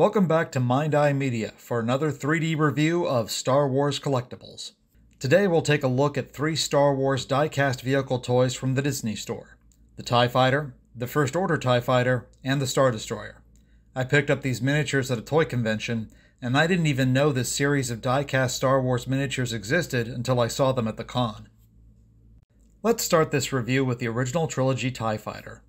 Welcome back to Mind Eye Media for another 3D review of Star Wars collectibles. Today we'll take a look at three Star Wars die-cast vehicle toys from the Disney Store. The TIE Fighter, the First Order TIE Fighter, and the Star Destroyer. I picked up these miniatures at a toy convention, and I didn't even know this series of die-cast Star Wars miniatures existed until I saw them at the con. Let's start this review with the original trilogy TIE Fighter.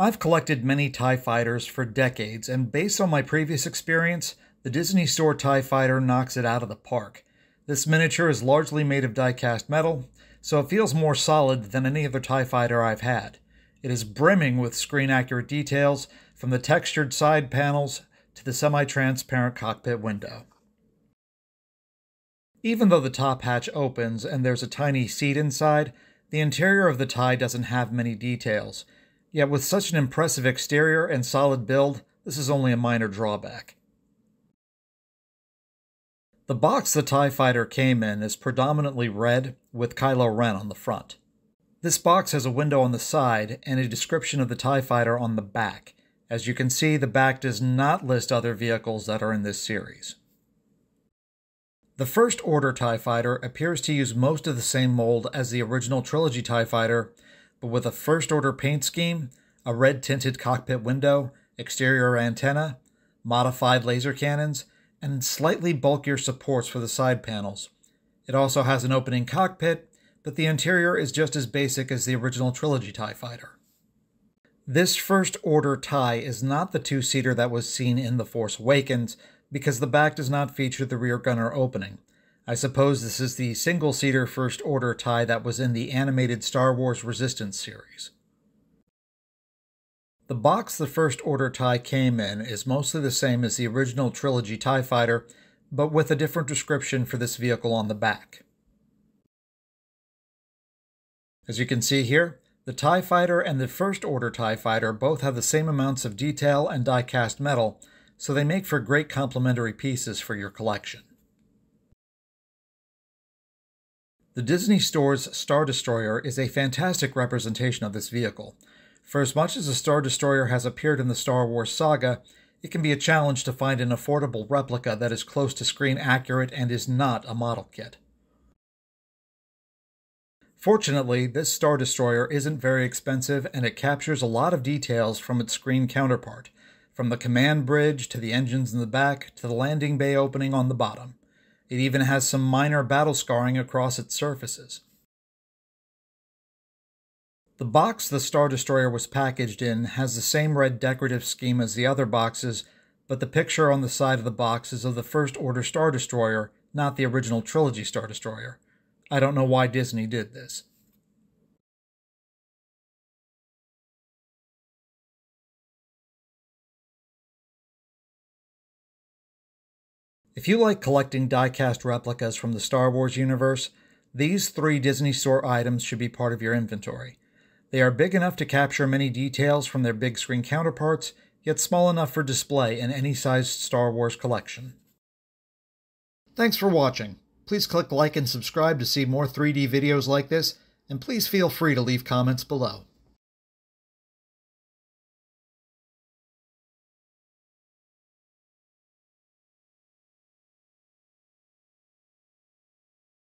I've collected many TIE fighters for decades, and based on my previous experience, the Disney Store TIE Fighter knocks it out of the park. This miniature is largely made of die-cast metal, so it feels more solid than any other TIE fighter I've had. It is brimming with screen-accurate details, from the textured side panels to the semi-transparent cockpit window. Even though the top hatch opens and there's a tiny seat inside, the interior of the TIE doesn't have many details. Yet with such an impressive exterior and solid build, this is only a minor drawback. The box the TIE Fighter came in is predominantly red, with Kylo Ren on the front. This box has a window on the side and a description of the TIE Fighter on the back. As you can see, the back does not list other vehicles that are in this series. The First Order TIE Fighter appears to use most of the same mold as the original Trilogy TIE Fighter, but with a first order paint scheme, a red tinted cockpit window, exterior antenna, modified laser cannons, and slightly bulkier supports for the side panels. It also has an opening cockpit, but the interior is just as basic as the original Trilogy TIE Fighter. This First Order TIE is not the two seater that was seen in The Force Awakens because the back does not feature the rear gunner opening. I suppose this is the single seater First Order tie that was in the animated Star Wars Resistance series. The box the First Order tie came in is mostly the same as the original trilogy TIE Fighter, but with a different description for this vehicle on the back. As you can see here, the TIE Fighter and the First Order TIE Fighter both have the same amounts of detail and die-cast metal, so they make for great complementary pieces for your collection. The Disney Store's Star Destroyer is a fantastic representation of this vehicle. For as much as the Star Destroyer has appeared in the Star Wars saga, it can be a challenge to find an affordable replica that is close to screen accurate and is not a model kit. Fortunately, this Star Destroyer isn't very expensive and it captures a lot of details from its screen counterpart, from the command bridge to the engines in the back to the landing bay opening on the bottom. It even has some minor battle scarring across its surfaces. The box the Star Destroyer was packaged in has the same red decorative scheme as the other boxes, but the picture on the side of the box is of the First Order Star Destroyer, not the original Trilogy Star Destroyer. I don't know why Disney did this. If you like collecting die-cast replicas from the Star Wars universe, these three Disney Store items should be part of your inventory. They are big enough to capture many details from their big screen counterparts, yet small enough for display in any sized Star Wars collection. Thanks for watching. Please click like and subscribe to see more 3D videos like this, and please feel free to leave comments below.